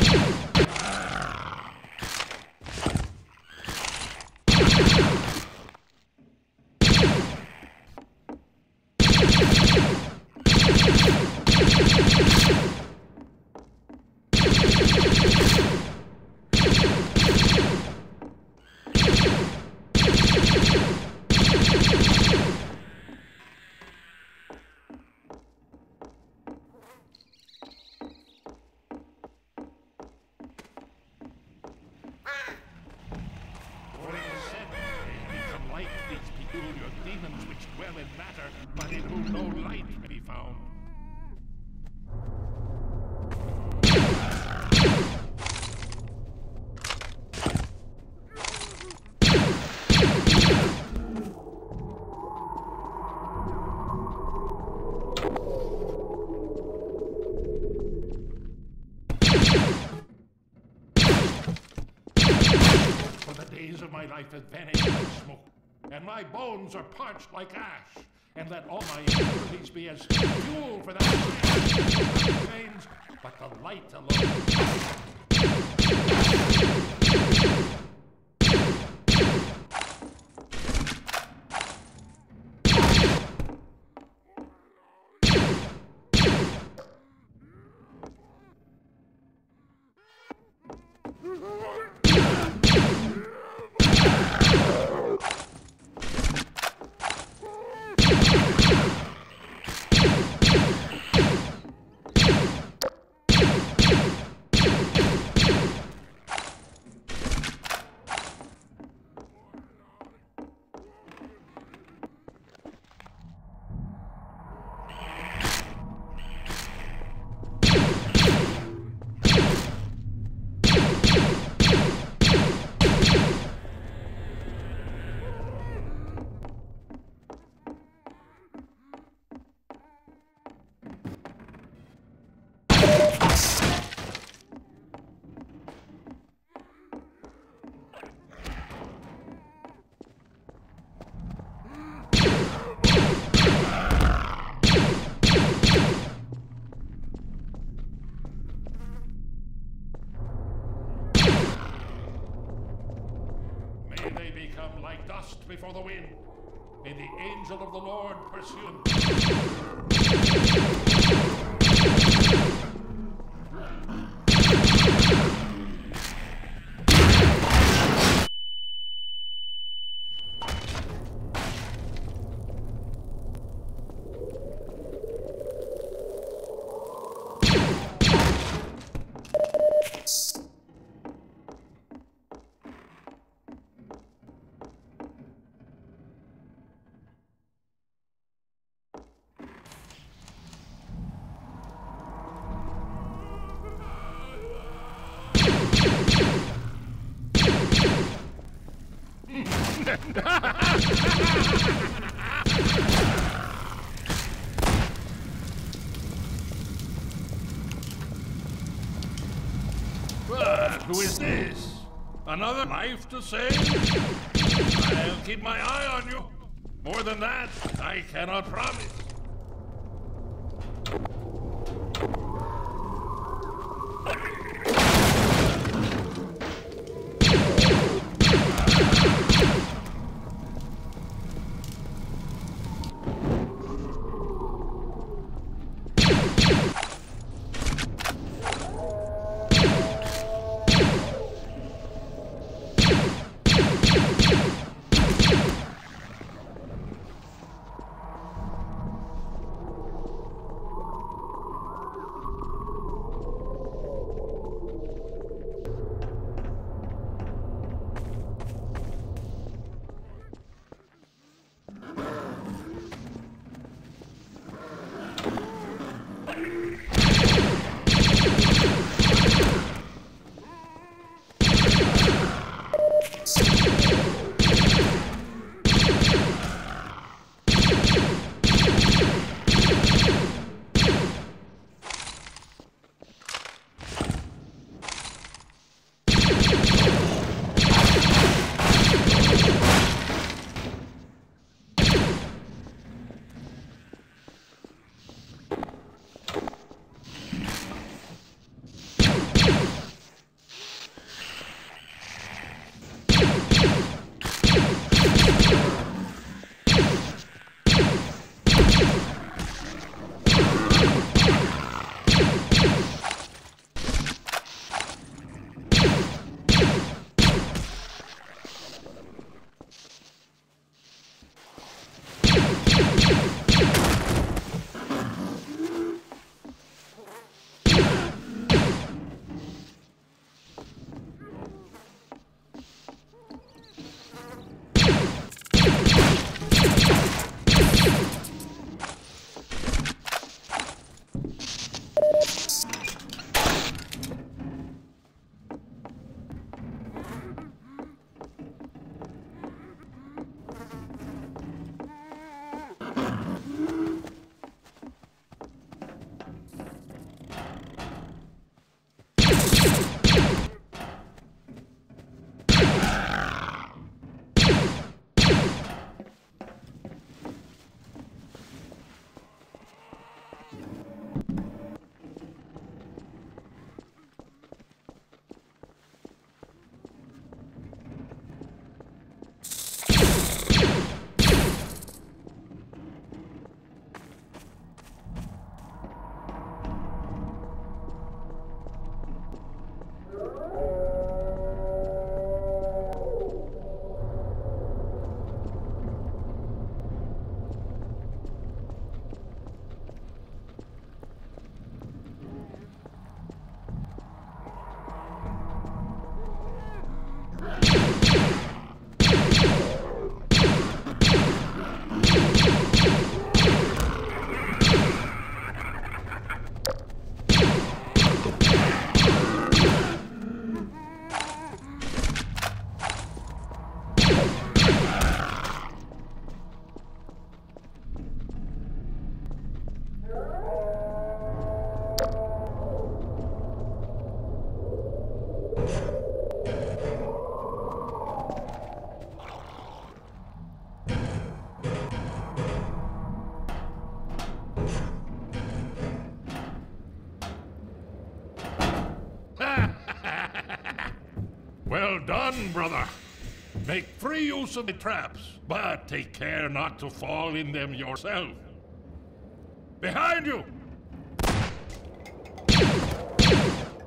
you. Of my life have vanished like smoke, and my bones are parched like ash. And let all my impurities be as fuel for that veins, but the light alone. May they become like dust before the wind. May the angel of the Lord pursue them. Who is this? Another life to save? I'll keep my eye on you. More than that, I cannot promise. Done, brother. Make free use of the traps, but take care not to fall in them yourself. Behind you!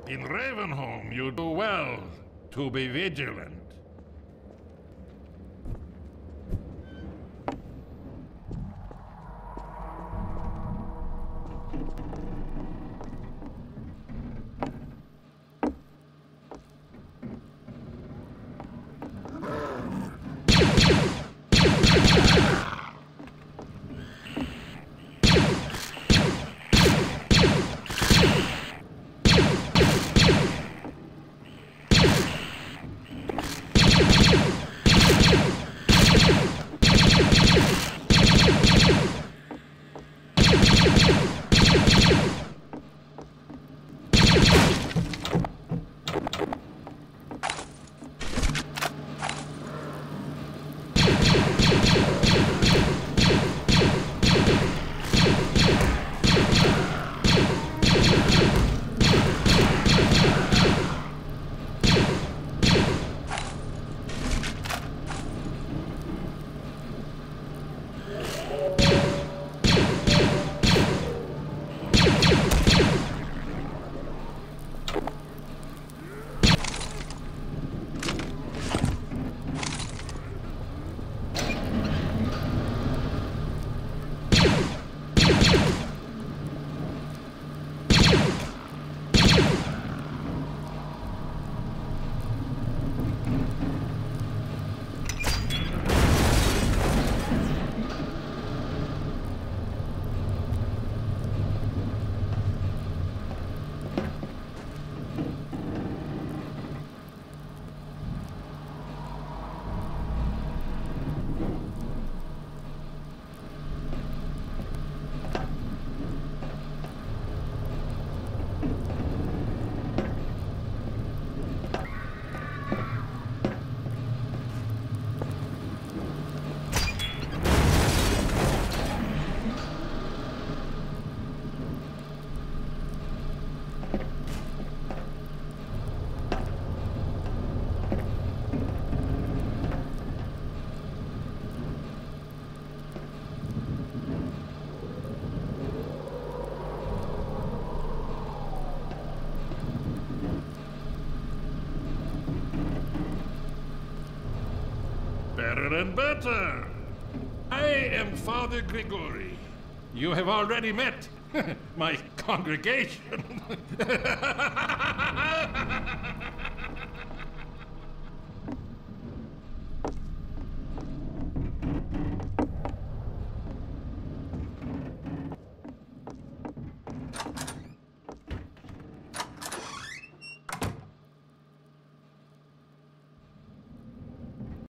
In Ravenholm, you do well to be vigilant. Better and better. I am Father Grigori. You have already met my congregation.